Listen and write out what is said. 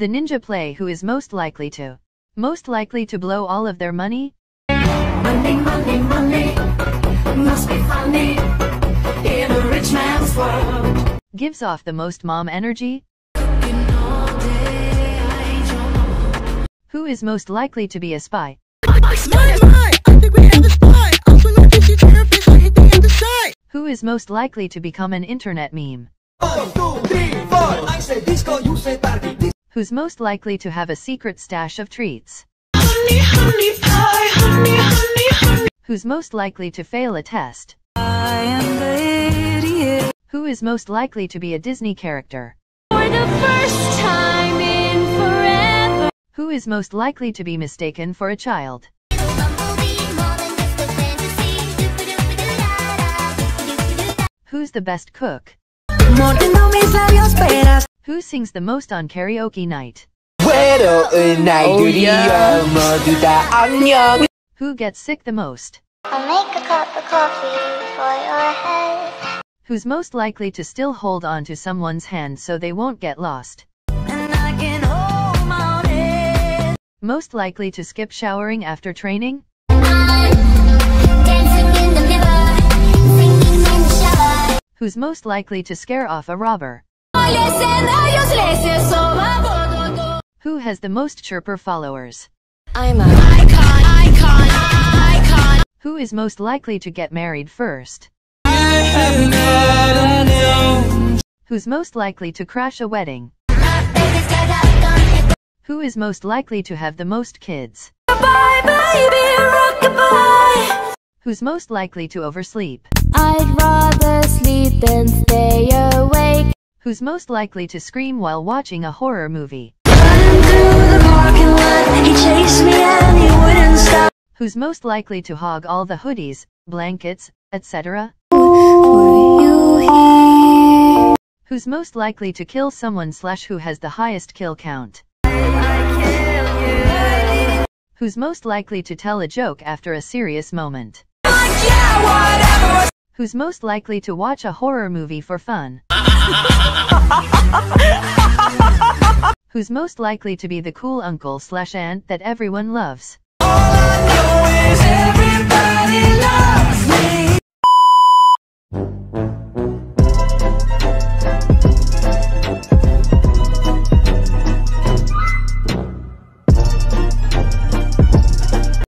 The ninja play who is most likely to. Most likely to blow all of their money? Money, money, money must be funny in a rich man's world. Gives off the most mom energy? Day, I ain't your mom. Who is most likely to be a spy? My, my, I think we have a spy. I'm gonna get you therapist. I hit the other side. Who is most likely to become an internet meme? One, two, three, four. I say disco, you say party. Who's most likely to have a secret stash of treats? Honey, honey pie, honey, honey, honey. Who's most likely to fail a test? I am the idiot. Who is most likely to be a Disney character? For the first time in forever. Who is most likely to be mistaken for a child? Who's the best cook? Mordiendo mis labios, peras. Who sings the most on karaoke night? 외로운 날들이 모두 다 안녕. Who gets sick the most? I'll make a cup of coffee for your head. Who's most likely to still hold on to someone's hand so they won't get lost? And I can hold my own head. Most likely to skip showering after training? Who's most likely to scare off a robber? Who has the most chirper followers? I'm an icon, icon, icon. Who is most likely to get married first? Who's most likely to crash a wedding? Who is most likely to have the most kids? Bye, baby, rockabye. Who's most likely to oversleep? I'd rather sleep than stay awake. Who's most likely to scream while watching a horror movie? Who's most likely to hog all the hoodies, blankets, etc.? Who's most likely to kill someone slash who has the highest kill count? Who's most likely to tell a joke after a serious moment? Who's most likely to watch a horror movie for fun? Who's most likely to be the cool uncle slash aunt that everyone loves?